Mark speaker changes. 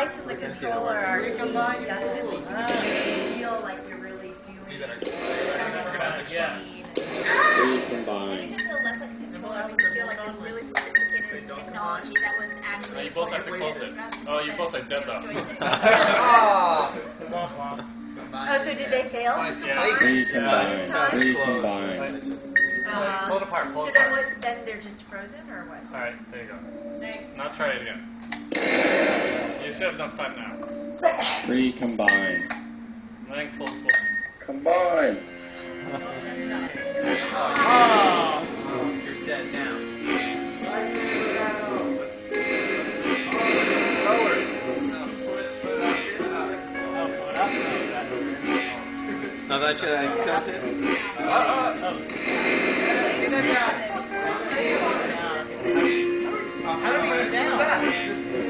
Speaker 1: lights in the controller are
Speaker 2: Recombine.
Speaker 1: definitely you feel like you're really doing
Speaker 3: better. We're gonna have
Speaker 2: Yes.
Speaker 4: Recombine.
Speaker 5: Anytime less like a controller feel like it's really sophisticated technology that would actually.
Speaker 6: No, you both have to close it. Oh, you both are dead though.
Speaker 1: Oh, so did they fail?
Speaker 6: Yeah.
Speaker 4: Recombine.
Speaker 1: Time?
Speaker 4: Recombine.
Speaker 1: Uh,
Speaker 6: Pull it apart. Pull
Speaker 1: so
Speaker 6: it
Speaker 1: then,
Speaker 6: apart.
Speaker 1: what, then they're just frozen, or what?
Speaker 6: All right, there you go. Now try it again. You should have enough time now.
Speaker 4: Recombine.
Speaker 6: Then close. close.
Speaker 4: Combine.
Speaker 2: Oh, you're dead now. Oh, pull it.
Speaker 7: Now that you like tilt it.
Speaker 2: Oh, eh? oh, oh. How do we get down?